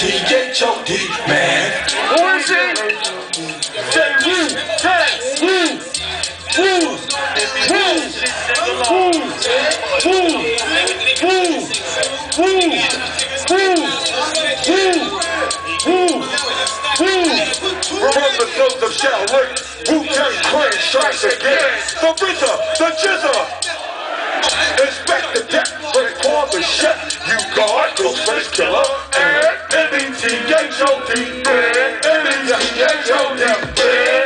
T-H-O-D, man. Who is it? J-U, J-U, Woo, Woo, Woo, Woo, Woo, Woo, Woo, Woo, Woo. Remember those of Shaolin, Wu-Tang Clan strikes again. The RZA, the GZA. Inspect the deck, but call the chef. You guard, Ghostface Killah. Yeah, yeah, yeah, yeah. hey, hey,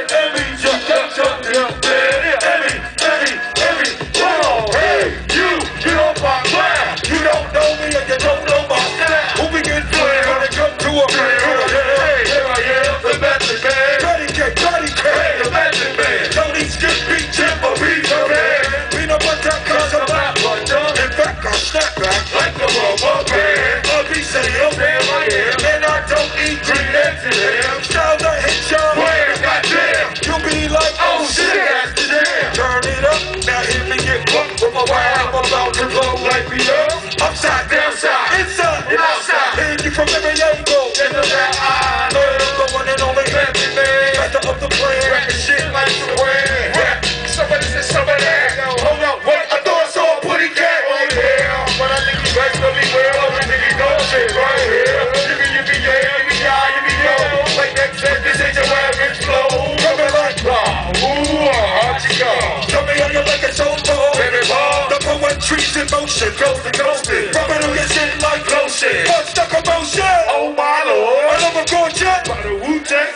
motion, frozen, ghosted. Rubbing on your shit like lotion. What's stuck on. Oh my lord. I love a gorgeous. By the Wu Tang.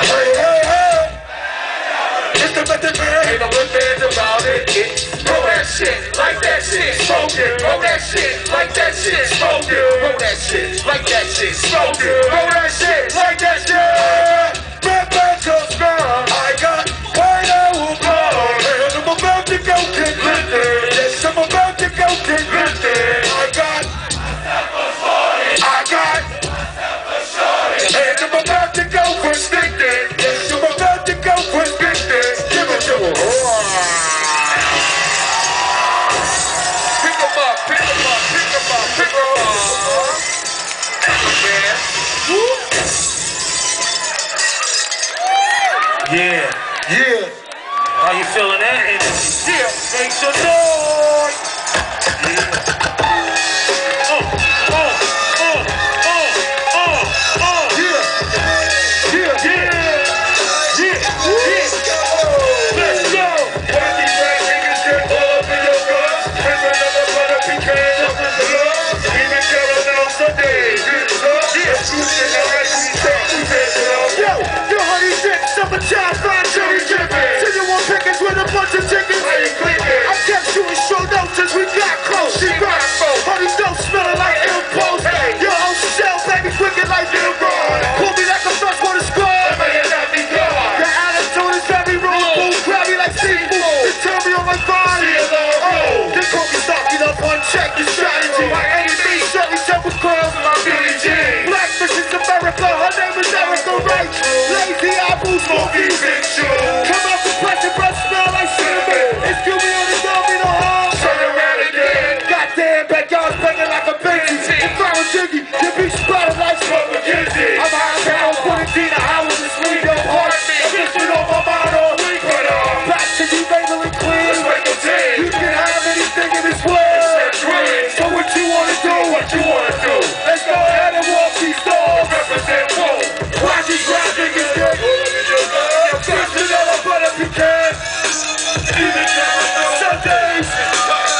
Hey, hey, hey. It's the method man. Ain't no good fans about it. Throw that shit like that shit. Smoke it. Throw that shit like that shit. Smoke it. Throw that shit like that shit. Smoke it. Throw that shit. pick pick pick. Yeah. Yeah. Yeah. Are you feeling that energy? Yeah. Make some noise. Don't be nowadays.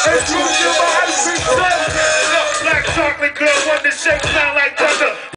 It's true, your body's been Black chocolate girl, one to shake, sound like thunder.